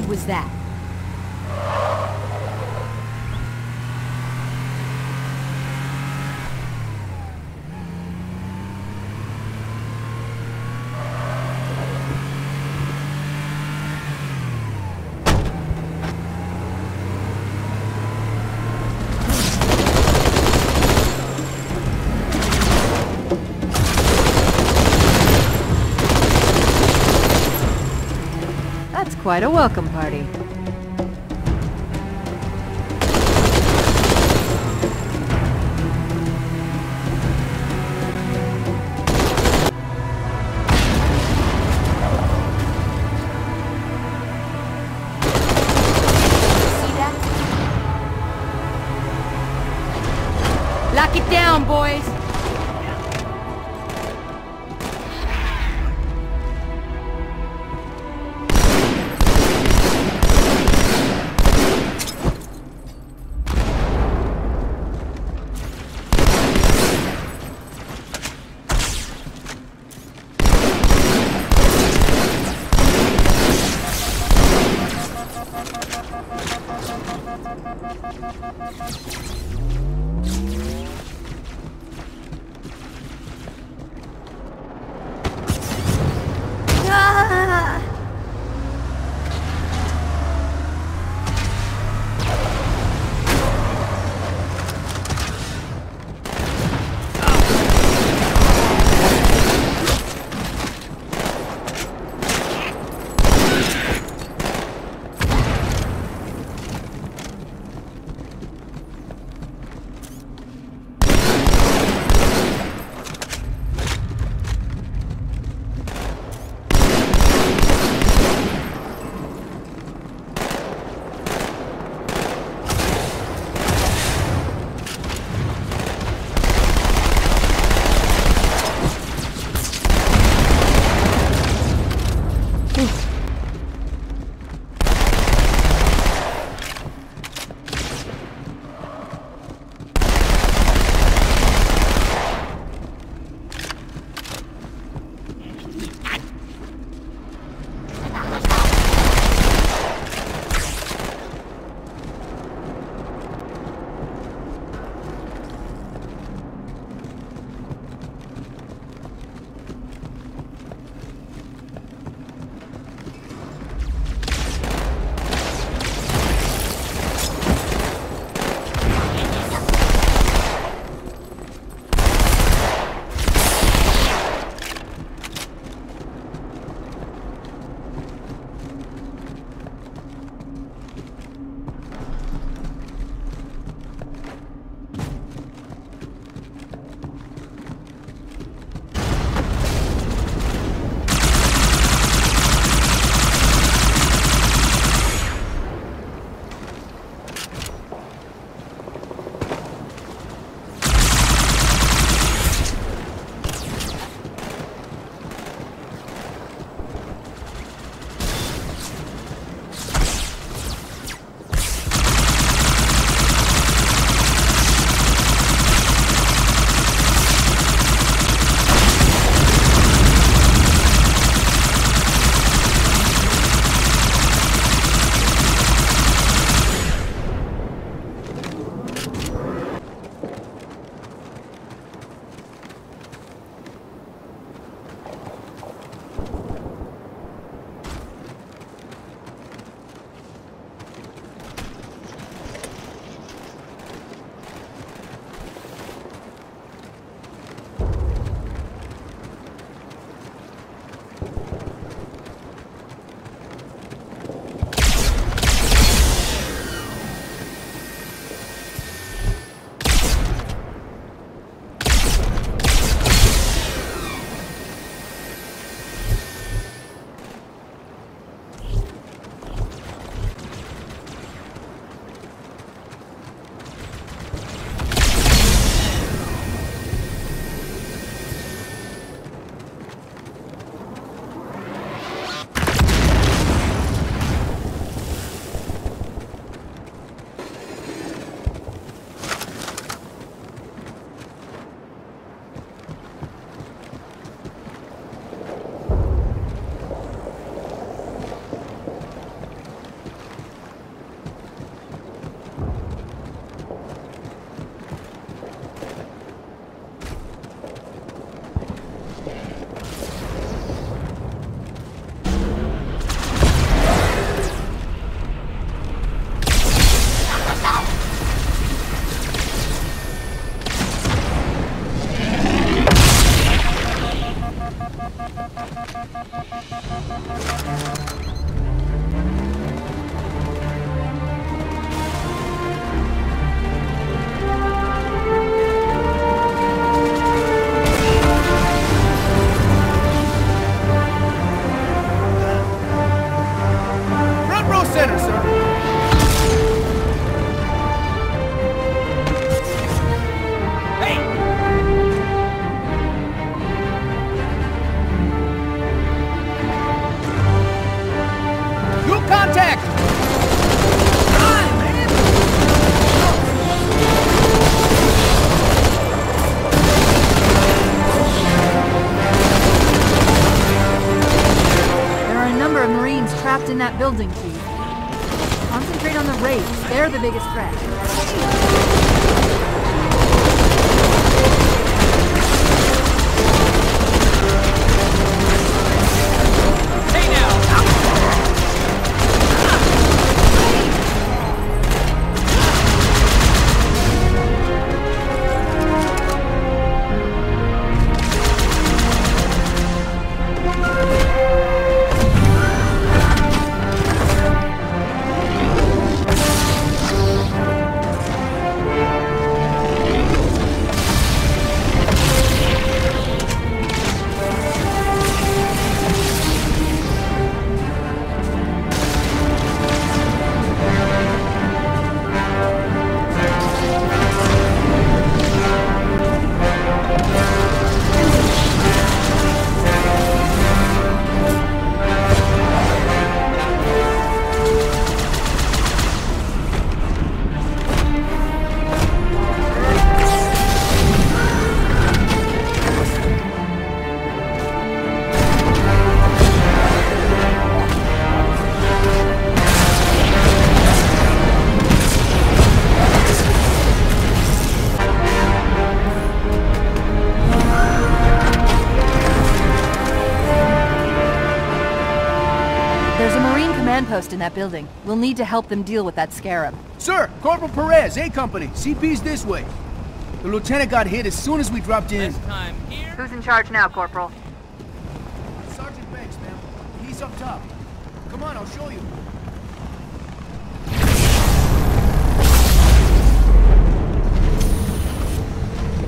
was that? Quite a welcome party. Lock it down, boys! Building. Concentrate on the Wraiths. They're the biggest threat. That building. We'll need to help them deal with that scarab. Sir, Corporal Perez, A Company. CP's this way. The lieutenant got hit as soon as we dropped in. Time here. Who's in charge now, Corporal? Sergeant Banks, ma'am. He's up top. Come on, I'll show you.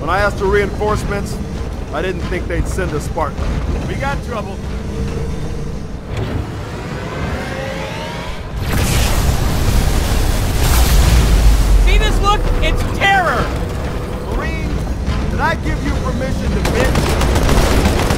When I asked for reinforcements, I didn't think they'd send a Spartan. We got trouble. See this look? It's terror! Marines, did I give you permission to bitch?